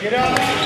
Get out.